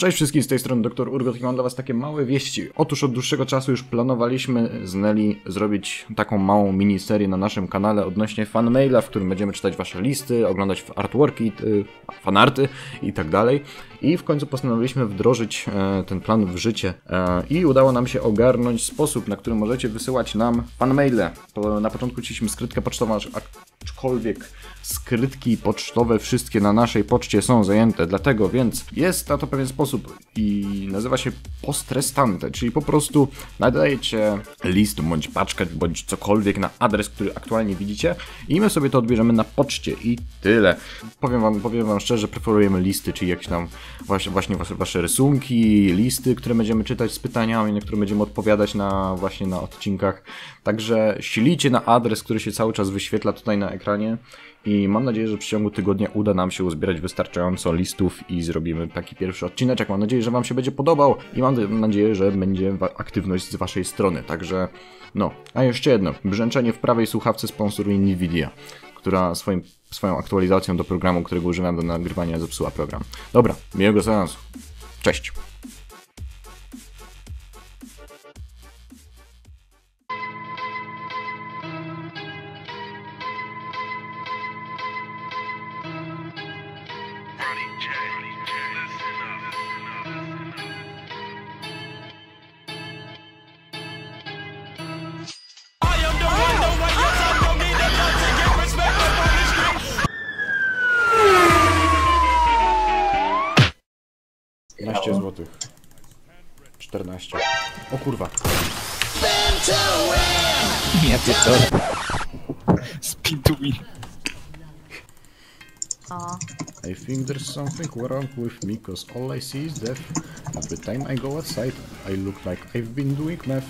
Cześć wszystkim, z tej strony Dr. Urgot i mam dla was takie małe wieści. Otóż od dłuższego czasu już planowaliśmy z Nelly zrobić taką małą miniserię na naszym kanale odnośnie fanmaila, w którym będziemy czytać wasze listy, oglądać artworki, y, fanarty i tak dalej. I w końcu postanowiliśmy wdrożyć e, ten plan w życie e, i udało nam się ogarnąć sposób, na który możecie wysyłać nam fanmaile. Na początku chcieliśmy skrytkę pocztową, aczkolwiek skrytki pocztowe wszystkie na naszej poczcie są zajęte, dlatego więc jest na to pewien sposób i nazywa się postrestante, czyli po prostu nadajecie list bądź paczkę bądź cokolwiek na adres, który aktualnie widzicie i my sobie to odbierzemy na poczcie i tyle. Powiem wam, powiem wam szczerze, preferujemy listy, czyli jakieś tam właśnie, właśnie wasze, wasze rysunki, listy, które będziemy czytać z pytaniami, na które będziemy odpowiadać na właśnie na odcinkach. Także ślicie na adres, który się cały czas wyświetla tutaj na ekranie i mam nadzieję, że w ciągu tygodnia uda nam się uzbierać wystarczająco listów i zrobimy taki pierwszy odcineczek. Mam nadzieję, że Wam się będzie podobał i mam nadzieję, że będzie aktywność z Waszej strony. Także no, a jeszcze jedno. Brzęczenie w prawej słuchawce sponsoruje Nvidia, która swoim, swoją aktualizacją do programu, którego używam do nagrywania zepsuła program. Dobra, miłego seansu. Cześć. O kurwa. Spin to win. O, I think there's something wrong with me, cause all I see is death. Every time I go outside, I look like I've been doing math.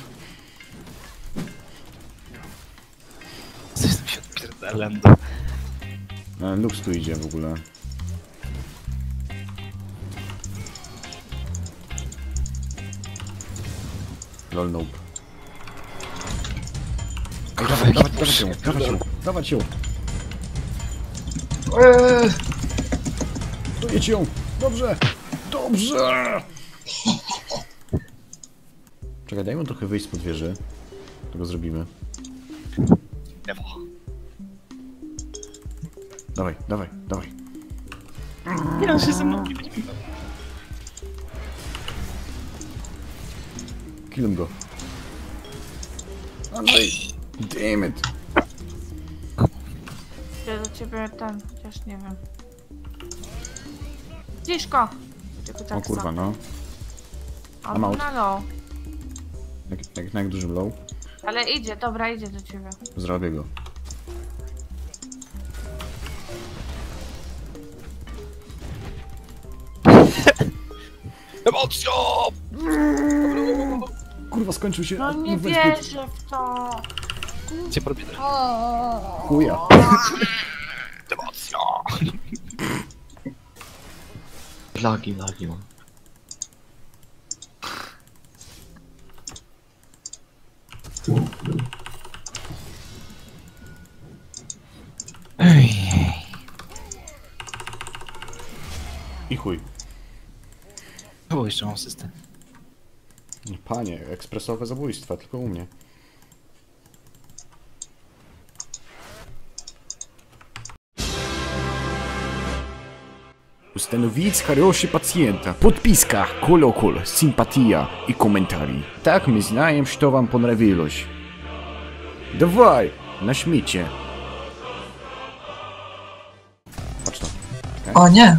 Coś tam się odpierdala. no. No, Lux tu idzie w ogóle. Lol nope. Ej, dawaj, dawać, dawać ją, dawać ją, dawać ją! Eee! Dojedź ją! Dobrze! Dobrze! Czekaj, dajmy trochę wyjść spod wieży. Tego zrobimy. Lewo. Dawaj, dawaj, dawaj. Ja się ze mną nie będzie Kill go. Andrzej! Damn it! idę do ciebie ten, chociaż nie wiem. Ciszko! Tylko O tak kurwa, no. Out. na low. Jak, jak jak dużym low, Ale idzie, dobra, idzie do ciebie. zrobię go. Emocjo! Kurwa, skończył się. No nie wierzę w to! Gdzie porobię Chuja. Emocjo! Lagi, lagi mam. Ej, I chuj. było jeszcze mam system. Panie, ekspresowe zabójstwa, tylko u mnie. Установить хороший пациента. Подписка, колокол, симпатия и комментарий. Так мы знаем, что вам понравилось. Давай, нажмите. Patrz to. O nie!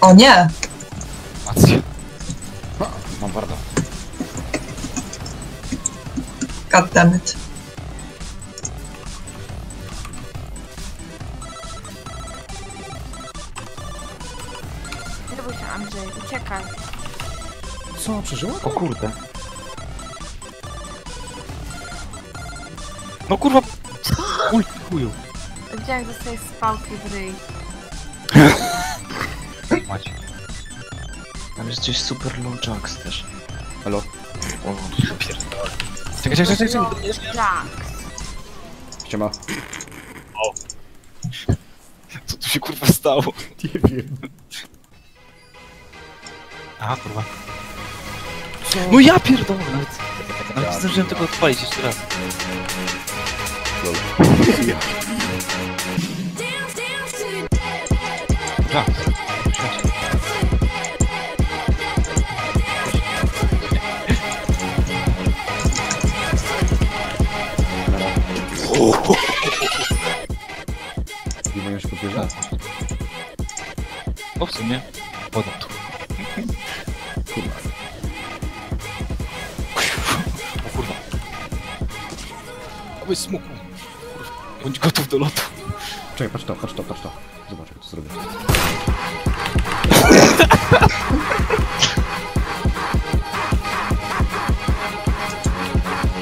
O nie! Emocjo. Ha, mam warda. God damn it. Nie bój się Andrzej, uciekaj. Co, przeżyła? O kurde. No kurwa! Uj, chuju. Gdzie jak dostajesz spałki w ryj? Macie. Tam jest coś super low jacks też. Halo? O, ja pierdolę. Czekaj, czekaj, czekaj, czekaj. Tak. Siema. Co tu się kurwa stało? Nie wiem. Aha, kurwa. No ja pierdolę nawet. Nawet zdążyłem tego odpalić jeszcze raz. Ja. Nie będziesz podjeżdżał? O, w sumie. Wodą tu. Kurwa. O kurwa. Oby smuku. Kurwa. Bądź gotów do lotu. Czekaj, patrz to, patrz to, patrz to. Zobacz jak to zrobię.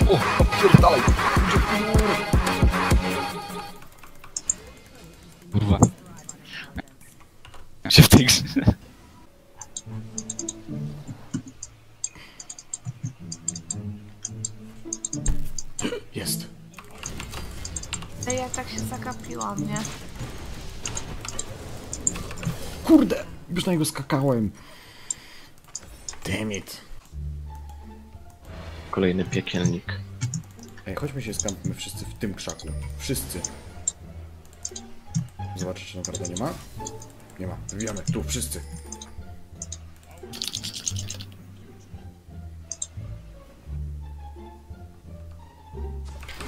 O, pierdalaj. Się w tej grze... Jest. Ej, ja tak się zakapiłam, nie? Kurde! Już na niego skakałem. Damn it. Kolejny piekielnik. Ej, chodźmy się skampmy wszyscy w tym krzaku. Wszyscy. Zobaczę, czy naprawdę nie ma. Nie ma. Wbijamy. Tu, wszyscy.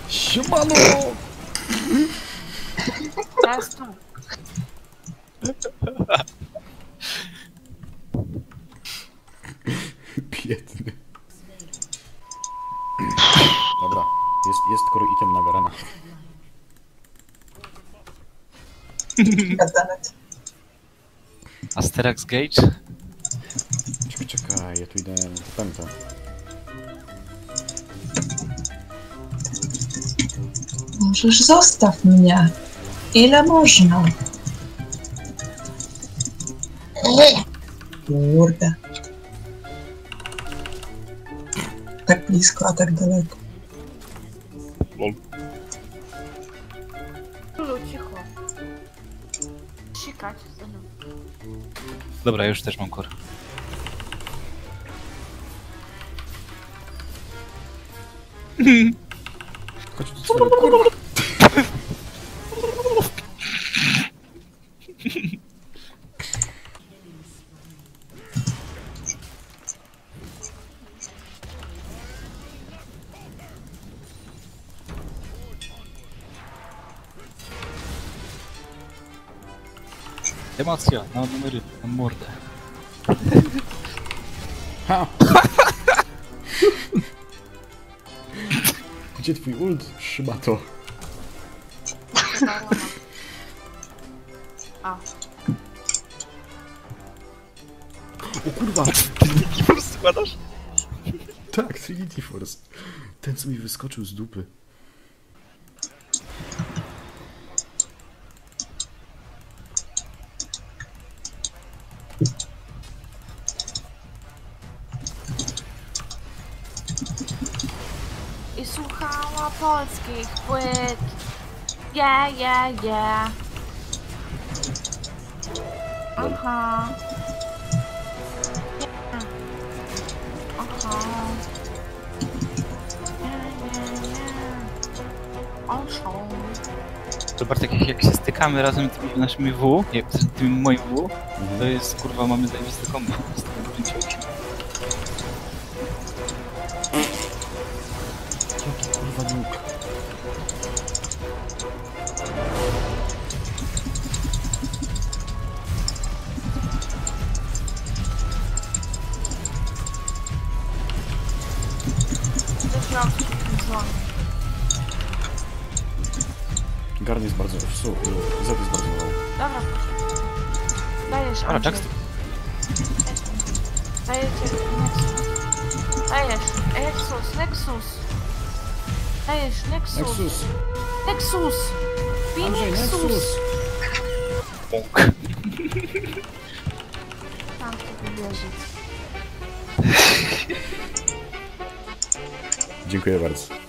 Siemano! Teraz tu. Biedny. Dobra. Jest, jest skoro item na Garena. Asterax Gage? Czekaj, czekaj, ja tu idę w pętę. Możesz zostaw mnie. Ile można? Kurde. Tak blisko, a tak daleko. Lulu, cicho. Sikać. Dobra, już też mam kor. Chodź sobie, Emocja, na numery, na mordę. Ha! Gdzie twój ult? Szybato. Chyba Roma. A, O kurwa! Ty po prostu składasz? Tak, Trinity Force. Ten co mi wyskoczył z dupy. Słuchała polskich płyt. Yeah, yeah, yeah. Aha. Aha. Yeah, yeah. To Bartek, jak, jak się stykamy razem tymi naszymi W, nie, tym moim W, to jest kurwa mamy zajebiste kombo. Jaki kurwa dzwon. Garn jest bardzo... Su, Z jest bardzo mało. Dobra. Dajesz, Andrzej. Jax, Dajecie Nexus. Dajesz. Nexus, Nexus. Dajesz, Nexus. Nexus! Nexus. Bij Andrzej, Nexus. Wierzyć. Dziękuję bardzo.